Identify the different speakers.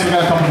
Speaker 1: guys. We got a couple.